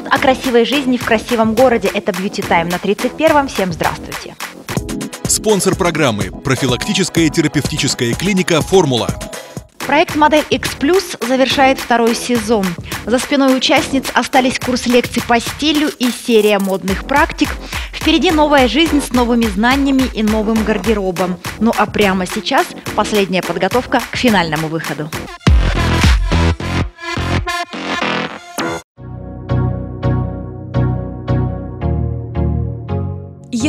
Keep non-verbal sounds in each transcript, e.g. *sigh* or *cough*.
20 минут о красивой жизни в красивом городе. Это Beauty Time на 31-м. Всем здравствуйте. Спонсор программы – профилактическая терапевтическая клиника «Формула». Проект «Модель X Plus» завершает второй сезон. За спиной участниц остались курс лекций по стилю и серия модных практик. Впереди новая жизнь с новыми знаниями и новым гардеробом. Ну а прямо сейчас последняя подготовка к финальному выходу.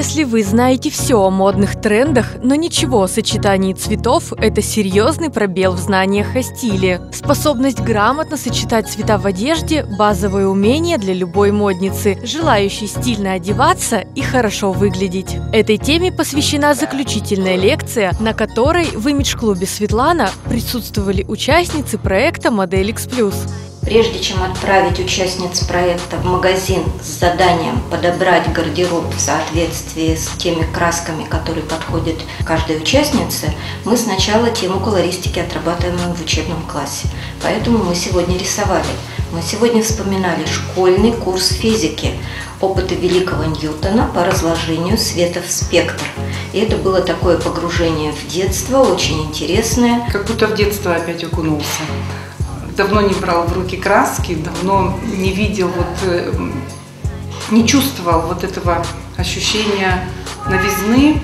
Если вы знаете все о модных трендах, но ничего о сочетании цветов, это серьезный пробел в знаниях о стиле. Способность грамотно сочетать цвета в одежде – базовое умение для любой модницы, желающей стильно одеваться и хорошо выглядеть. Этой теме посвящена заключительная лекция, на которой в имидж-клубе «Светлана» присутствовали участницы проекта «Модель X+.» Прежде чем отправить участниц проекта в магазин с заданием подобрать гардероб в соответствии с теми красками, которые подходят каждой участнице, мы сначала тему колористики отрабатываем в учебном классе. Поэтому мы сегодня рисовали. Мы сегодня вспоминали школьный курс физики, опыты великого Ньютона по разложению света в спектр. И это было такое погружение в детство, очень интересное. Как будто в детство опять окунулся давно не брал в руки краски, давно не видел, вот, э, не чувствовал вот этого ощущения новизны,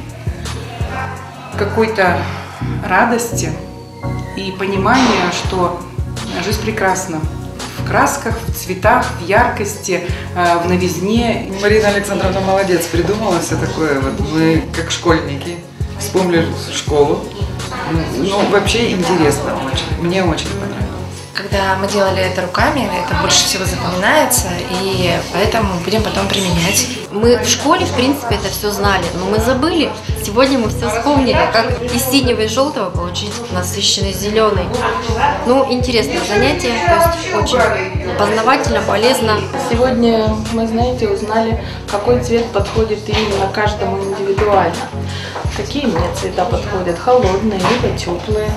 какой-то радости и понимания, что жизнь прекрасна в красках, в цветах, в яркости, э, в новизне. Марина Александровна молодец, придумала все такое. Вот мы как школьники вспомнили школу. Ну, вообще интересно очень. Мне очень понравилось. Когда мы делали это руками, это больше всего запоминается, и поэтому будем потом применять. Мы в школе, в принципе, это все знали, но мы забыли. Сегодня мы все вспомнили, как из синего и желтого получить насыщенный зеленый. Ну, интересное занятие, то есть очень познавательно, полезно. Сегодня мы, знаете, узнали, какой цвет подходит именно каждому индивидуально. Какие мне цвета подходят, холодные, либо теплые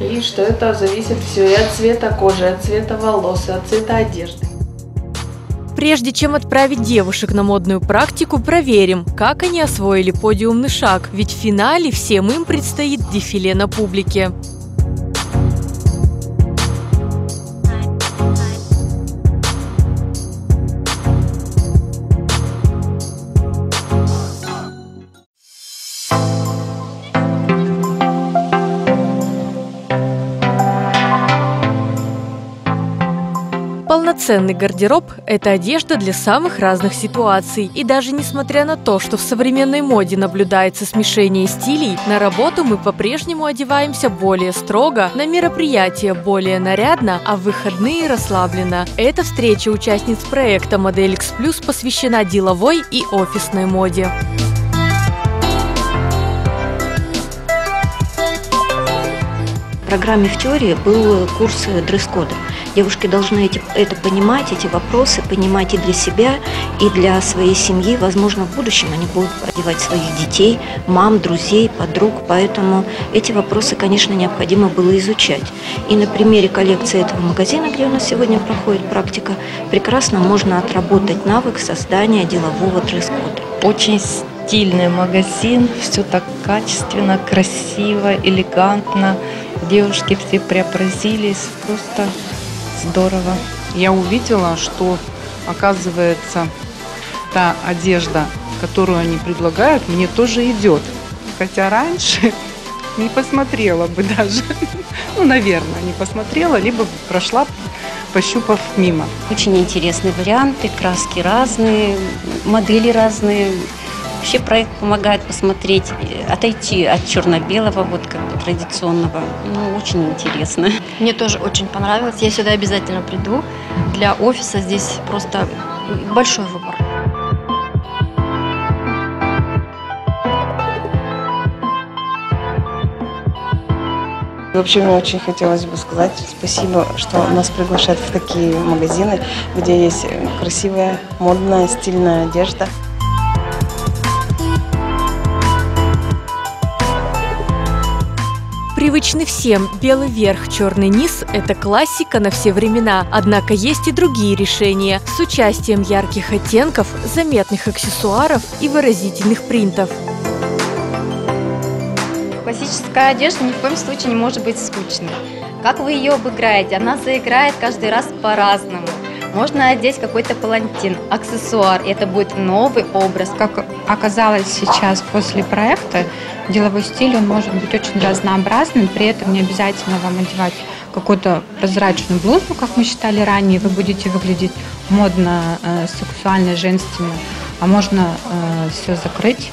и что это зависит все и от цвета кожи, от цвета волос, и от цвета одежды. Прежде чем отправить девушек на модную практику, проверим, как они освоили подиумный шаг, ведь в финале всем им предстоит дефиле на публике. Полноценный гардероб – это одежда для самых разных ситуаций. И даже несмотря на то, что в современной моде наблюдается смешение стилей, на работу мы по-прежнему одеваемся более строго, на мероприятия более нарядно, а в выходные расслабленно. Эта встреча участниц проекта «Модель X Plus» посвящена деловой и офисной моде. В программе в теории был курс дресс-кода. Девушки должны эти, это понимать, эти вопросы понимать и для себя, и для своей семьи. Возможно, в будущем они будут одевать своих детей, мам, друзей, подруг. Поэтому эти вопросы, конечно, необходимо было изучать. И на примере коллекции этого магазина, где у нас сегодня проходит практика, прекрасно можно отработать навык создания делового дресс-кода. Очень стильный магазин, все так качественно, красиво, элегантно. Девушки все преобразились, просто здорово. Я увидела, что, оказывается, та одежда, которую они предлагают, мне тоже идет. Хотя раньше *laughs* не посмотрела бы даже. *laughs* Ну, наверное, не посмотрела, либо прошла, пощупав мимо. Очень интересные варианты, краски разные, модели разные. Вообще проект помогает посмотреть, э, отойти от черно-белого, вот как бы традиционного. Ну, очень интересно. Мне тоже очень понравилось. Я сюда обязательно приду. Для офиса здесь просто большой выбор. Вообще, мне очень хотелось бы сказать спасибо, что нас приглашают в такие магазины, где есть красивая, модная, стильная одежда. Привычный всем белый верх, черный низ – это классика на все времена. Однако есть и другие решения с участием ярких оттенков, заметных аксессуаров и выразительных принтов. Классическая одежда ни в коем случае не может быть скучной. Как вы ее обыграете? Она заиграет каждый раз по-разному. Можно одеть какой-то палантин, аксессуар, и это будет новый образ. Как оказалось сейчас после проекта, деловой стиль, он может быть очень разнообразным, при этом не обязательно вам одевать какую-то прозрачную блузку, как мы считали ранее, вы будете выглядеть модно, э, сексуально, женственно, а можно э, все закрыть,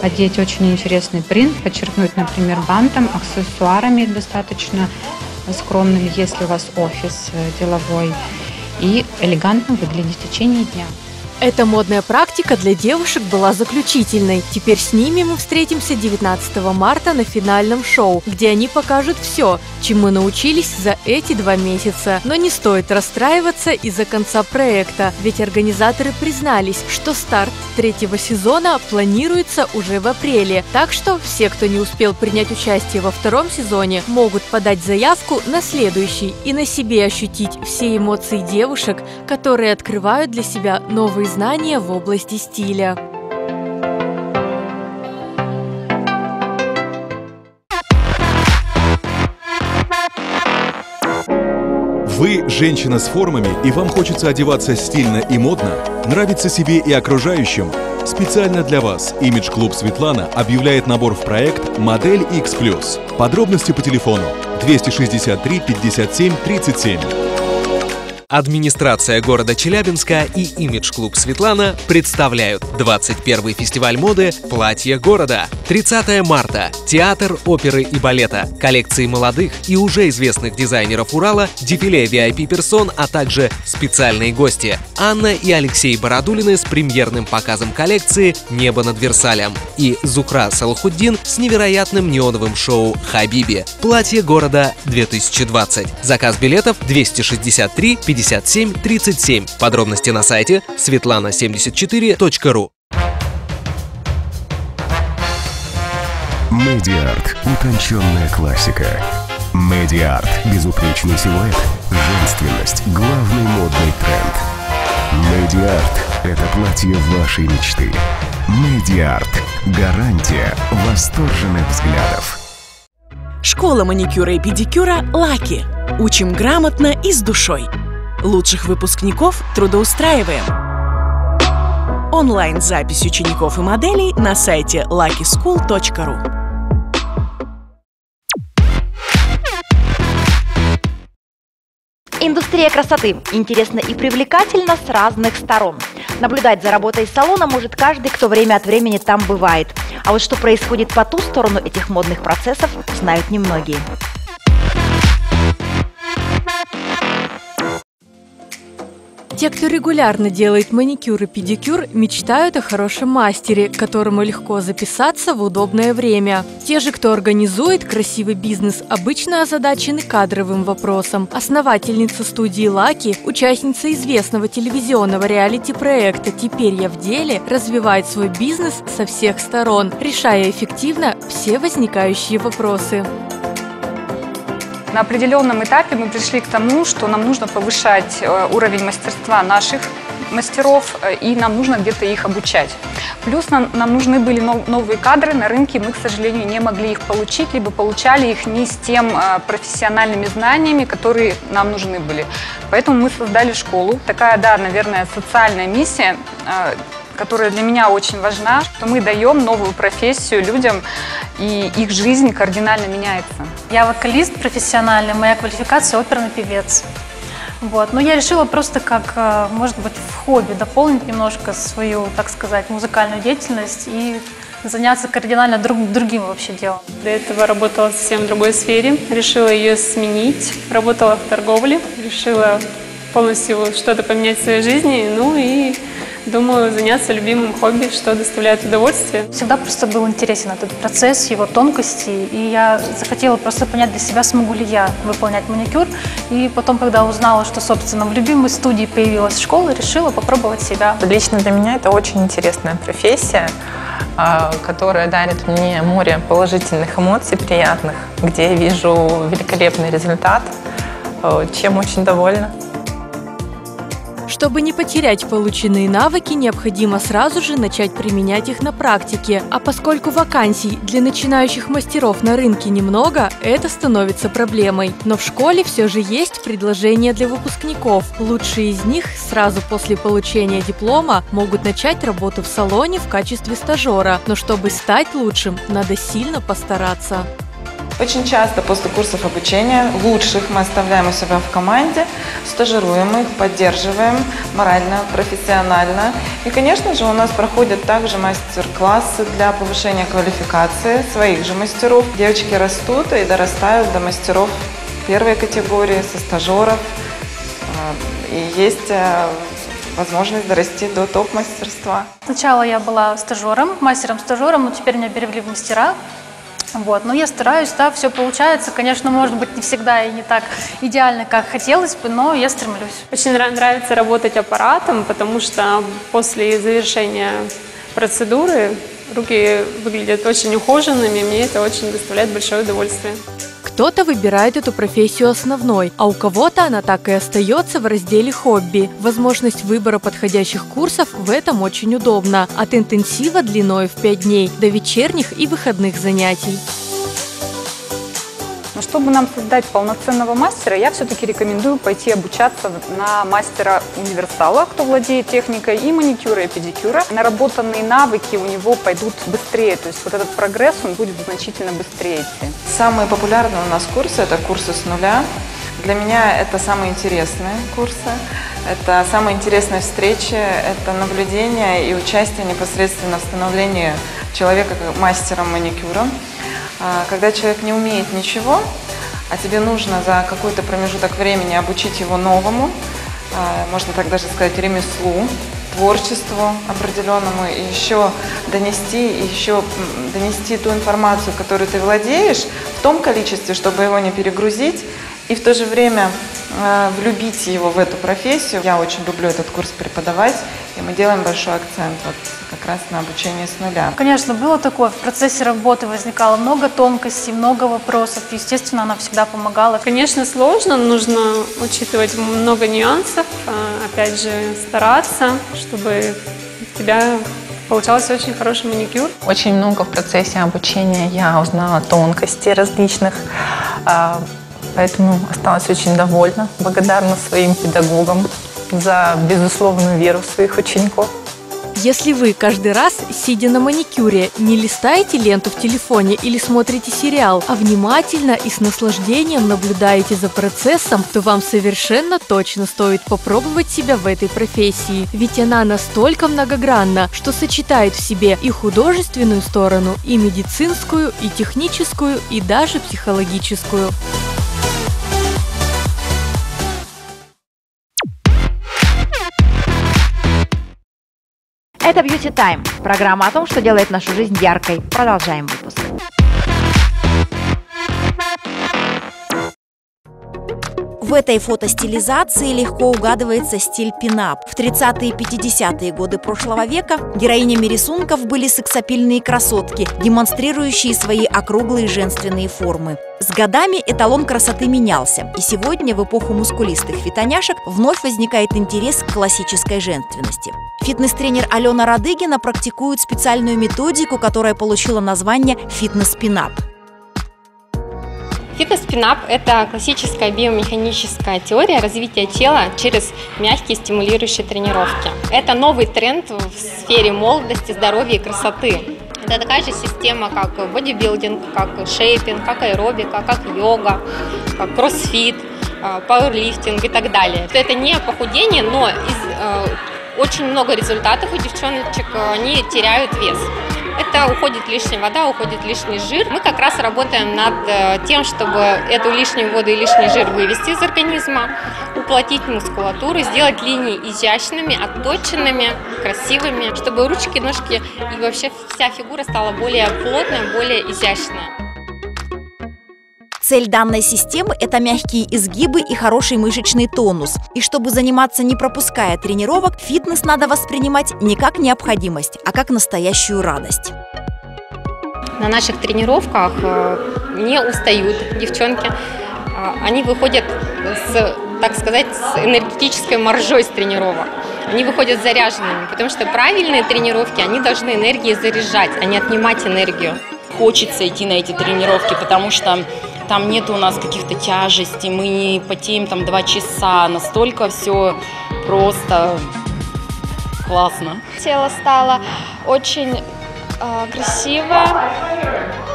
одеть очень интересный принт, подчеркнуть, например, бантом, аксессуарами достаточно скромными, если у вас офис э, деловой, и элегантно выглядеть в течение дня. Эта модная практика для девушек была заключительной. Теперь с ними мы встретимся 19 марта на финальном шоу, где они покажут все, чему научились за эти два месяца. Но не стоит расстраиваться из-за конца проекта, ведь организаторы признались, что старт третьего сезона планируется уже в апреле. Так что все, кто не успел принять участие во втором сезоне, могут подать заявку на следующий и на себе ощутить все эмоции девушек, которые открывают для себя новые знания в области стиля. Вы женщина с формами и вам хочется одеваться стильно и модно, нравится себе и окружающим? Специально для вас Image Club Светлана объявляет набор в проект «Модель X+.» Подробности по телефону 263 57 37. Администрация города Челябинска и имидж-клуб «Светлана» представляют 21 фестиваль моды «Платье города». 30 марта. Театр оперы и балета. Коллекции молодых и уже известных дизайнеров Урала, дефиле VIP-персон, а также специальные гости. Анна и Алексей Бородулины с премьерным показом коллекции «Небо над Версалем» и Зухра Салахуддин с невероятным неоновым шоу «Хабиби». «Платье города 2020». Заказ билетов 263 50 57 37. Подробности на сайте светлана74.ру. Медиарт. Утонченная классика. Медиарт. Безупречный силуэт. Женственность. Главный модный тренд. Медиарт. Это платье вашей мечты. Медиарт. Гарантия восторженных взглядов. Школа маникюра и педикюра «Лаки». Учим грамотно и с душой. Лучших выпускников трудоустраиваем. Онлайн-запись учеников и моделей на сайте luckyschool.ru Индустрия красоты интересна и привлекательна с разных сторон. Наблюдать за работой салона может каждый, кто время от времени там бывает. А вот что происходит по ту сторону этих модных процессов, знают немногие. Те, кто регулярно делает маникюр и педикюр, мечтают о хорошем мастере, к которому легко записаться в удобное время. Те же, кто организует красивый бизнес, обычно озадачены кадровым вопросом. Основательница студии «Лаки», участница известного телевизионного реалити-проекта «Теперь я в деле», развивает свой бизнес со всех сторон, решая эффективно все возникающие вопросы. На определенном этапе мы пришли к тому, что нам нужно повышать э, уровень мастерства наших мастеров, э, и нам нужно где-то их обучать. Плюс нам, нам нужны были новые кадры на рынке, мы, к сожалению, не могли их получить, либо получали их не с тем э, профессиональными знаниями, которые нам нужны были. Поэтому мы создали школу. Такая, да, наверное, социальная миссия которая для меня очень важна, что мы даем новую профессию людям, и их жизнь кардинально меняется. Я вокалист профессиональный, моя квалификация оперный певец. Вот. Но я решила просто как, э, может быть, в хобби дополнить немножко свою, так сказать, музыкальную деятельность и заняться кардинально друг, другим вообще делом. До этого работала в совсем другой сфере, решила ее сменить, работала в торговле, решила полностью что-то поменять в своей жизни, ну и думаю заняться любимым хобби, что доставляет удовольствие. Всегда просто был интересен этот процесс, его тонкости, и я захотела просто понять для себя, смогу ли я выполнять маникюр. И потом, когда узнала, что, собственно, в любимой студии появилась школа, решила попробовать себя. Лично для меня это очень интересная профессия. а, которая дарит мне море положительных эмоций, приятных, где я вижу великолепный результат, э, чем очень довольна. Чтобы не потерять полученные навыки, необходимо сразу же начать применять их на практике. А поскольку вакансий для начинающих мастеров на рынке немного, это становится проблемой. Но в школе все же есть предложения для выпускников. Лучшие из них сразу после получения диплома могут начать работу в салоне в качестве стажера. Но чтобы стать лучшим, надо сильно постараться. Очень часто после курсов обучения лучших мы оставляем у себя в команде, стажируем их, поддерживаем морально, профессионально. И, конечно же, у нас проходят также мастер-классы для повышения квалификации своих же мастеров. Девочки растут и дорастают до мастеров первой категории, со стажеров. А, и есть э, возможность дорасти до топ-мастерства. Сначала я была стажером, мастером-стажером, но теперь меня перевели в мастера. Вот. Но я стараюсь, да, все получается. Конечно, может быть, не всегда и не так идеально, как хотелось бы, но я стремлюсь. Очень нравится работать аппаратом, потому что после завершения процедуры руки выглядят очень ухоженными, мне это очень доставляет большое удовольствие. Кто-то выбирает эту профессию основной, а у кого-то она так и остается в разделе «Хобби». Возможность выбора подходящих курсов в этом очень удобно. От интенсива длиной в 5 дней до вечерних и выходных занятий. Но чтобы нам создать полноценного мастера, я все-таки рекомендую пойти обучаться на мастера универсала, кто владеет техникой, и маникюра, и педикюра. Наработанные навыки у него пойдут быстрее, то есть вот этот прогресс, он будет значительно быстрее идти. Самые популярные у нас курсы – это курсы с нуля. Для меня это самые интересные курсы, это самые интересные встречи, это наблюдение и участие непосредственно в становлении человека мастером маникюра. А, когда человек не умеет ничего, а тебе нужно за какой-то промежуток времени обучить его новому, а, можно так даже сказать, ремеслу, творчеству определенному, и еще донести, и еще донести ту информацию, которую ты владеешь, в том количестве, чтобы его не перегрузить, и в то же время э, влюбить его в эту профессию. Я очень люблю этот курс преподавать, и мы делаем большой акцент вот как раз на обучение с нуля. Конечно, было такое. В процессе работы возникало много тонкостей, много вопросов. Естественно, она всегда помогала. Конечно, сложно, нужно учитывать много нюансов, а, опять же, стараться, чтобы у тебя получался очень хороший маникюр. Очень много в процессе обучения я узнала тонкостей различных а, Поэтому осталась очень довольна, благодарна своим педагогам за безусловную веру в своих учеников. Если вы каждый раз, сидя на маникюре, не листаете ленту в телефоне или смотрите сериал, а внимательно и с наслаждением наблюдаете за процессом, то вам совершенно точно стоит попробовать себя в этой профессии. Ведь она настолько многогранна, что сочетает в себе и художественную сторону, и медицинскую, и техническую, и даже психологическую. Это Beauty Time, программа о том, что делает нашу жизнь яркой. Продолжаем выпуск. В этой фотостилизации легко угадывается стиль пинап. В 30-е и 50-е годы прошлого века героинями рисунков были сексапильные красотки, демонстрирующие свои округлые женственные формы. С годами эталон красоты менялся, и сегодня, в эпоху мускулистых фитоняшек, вновь возникает интерес к классической женственности. Фитнес-тренер Алена Радыгина практикует специальную методику, которая получила название «фитнес-пинап». Фитнес-пинап – это классическая биомеханическая теория развития тела через мягкие стимулирующие тренировки. Это новый тренд в сфере молодости, здоровья и красоты. Это такая же система, как бодибилдинг, как шейпинг, как аэробика, как йога, как кроссфит, э, пауэрлифтинг и так далее. Это не похудение, но из, э, очень много результатов у девчоночек, они теряют вес. Это уходит лишняя вода, уходит лишний жир. Мы как раз работаем над э, тем, чтобы эту лишнюю воду и лишний жир вывести из организма, уплотнить мускулатуру, сделать линии изящными, отточенными, красивыми, чтобы ручки, ножки и вообще вся фигура стала более плотная, более изящная. Цель данной системы – это мягкие изгибы и хороший мышечный тонус. И чтобы заниматься не пропуская тренировок, фитнес надо воспринимать не как необходимость, а как настоящую радость. На наших тренировках э, не устают девчонки. А, Они выходят с, так сказать, с энергетической маржой с тренировок. Они выходят заряженными, потому что правильные тренировки, они должны энергией заряжать, а не отнимать энергию. Хочется идти на эти тренировки, потому что там нет у нас каких-то тяжестей, мы не потеем там два часа, настолько все просто классно. Тело стало очень э, красивое.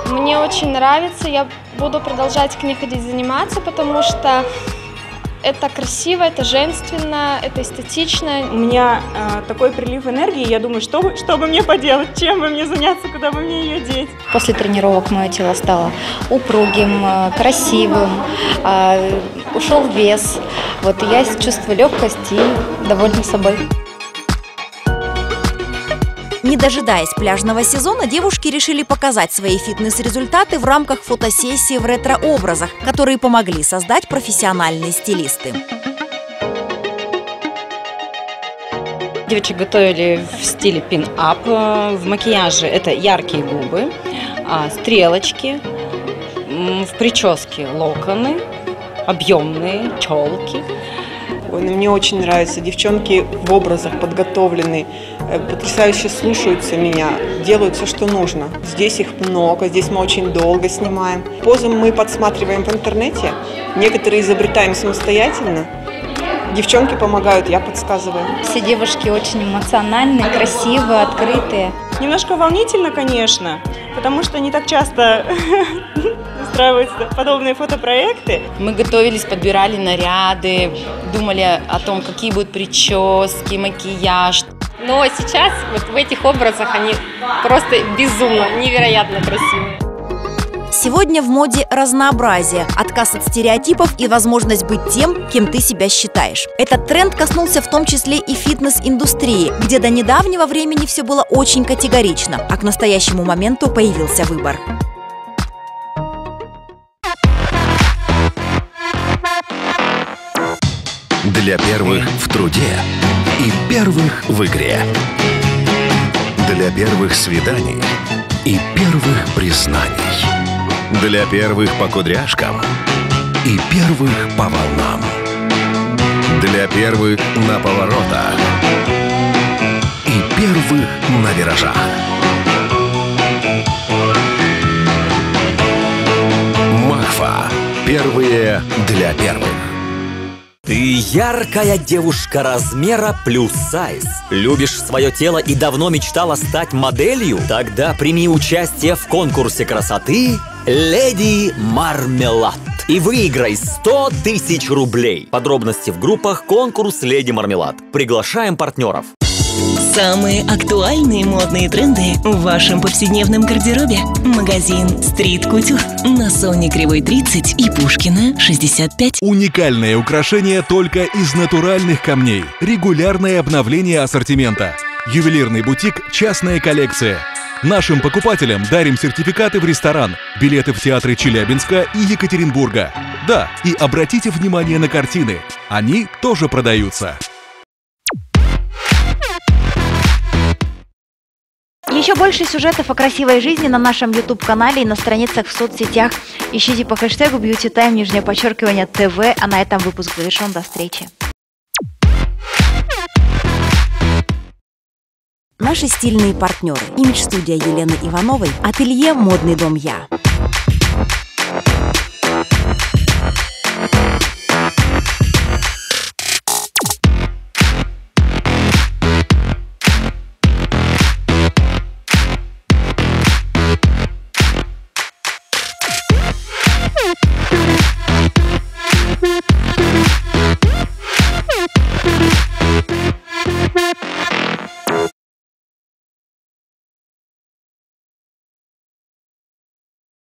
Мне очень нравится. Я буду продолжать к ней ходить заниматься, потому что это красиво, это женственно, это эстетично. У меня э, такой прилив энергии, я думаю, что, бы- что бы мне поделать, чем бы мне заняться, куда бы мне ее деть. После тренировок мое тело стало упругим, э, красивым, э, ушел вес. Вот я чувствую легкость и довольна собой. Не дожидаясь пляжного сезона, девушки решили показать свои фитнес-результаты в рамках фотосессии в ретро-образах, которые помогли создать профессиональные стилисты. Девочек готовили в стиле пин-ап. Э, В макияже это яркие губы, а, стрелочки, в прическе локоны, объемные челки. Ой, ну мне очень нравится. Девчонки в образах подготовлены, э, потрясающе слушаются меня, делают все, что нужно. Здесь их много, здесь мы очень долго снимаем. Позы мы подсматриваем в интернете, некоторые изобретаем самостоятельно. Девчонки помогают, я подсказываю. Все девушки очень эмоциональные, красивые, открытые. Немножко волнительно, конечно, потому что не так часто *laughs* устраиваются подобные фотопроекты. Мы готовились, подбирали наряды, думали о том, какие будут прически, макияж. Но сейчас вот в этих образах они просто безумно, невероятно красивые. Сегодня в моде разнообразие, отказ от стереотипов и возможность быть тем, кем ты себя считаешь. Этот тренд коснулся в том числе и фитнес-индустрии, где до недавнего времени все было очень категорично, а к настоящему моменту появился выбор. Для первых в труде и первых в игре. Для первых свиданий и первых признаний. Для первых по кудряшкам и первых по волнам. Для первых на поворотах и первых на виражах. Махфа. Первые для первых. Ты яркая девушка размера плюс сайз. Любишь свое тело и давно мечтала стать моделью? Тогда прими участие в конкурсе красоты «Леди Мармелад» и выиграй 100 тысяч рублей. Подробности в группах «Конкурс Леди Мармелад». Приглашаем партнеров. Самые актуальные модные тренды в вашем повседневном гардеробе. Магазин Street Couture на Соне Кривой 30 и Пушкина 65. Уникальное украшение только из натуральных камней. Регулярное обновление ассортимента. Ювелирный бутик «Частная коллекция». Нашим покупателям дарим сертификаты в ресторан, билеты в театры Челябинска и Екатеринбурга. Да, и обратите внимание на картины. Они тоже продаются. Еще больше сюжетов о красивой жизни на нашем YouTube-канале и на страницах в соцсетях. Ищите по хэштегу Beauty Time, нижнее подчеркивание ТВ. А на этом выпуск завершен. До встречи. Наши стильные партнеры. Имидж-студия Елены Ивановой. Ателье «Модный дом Я».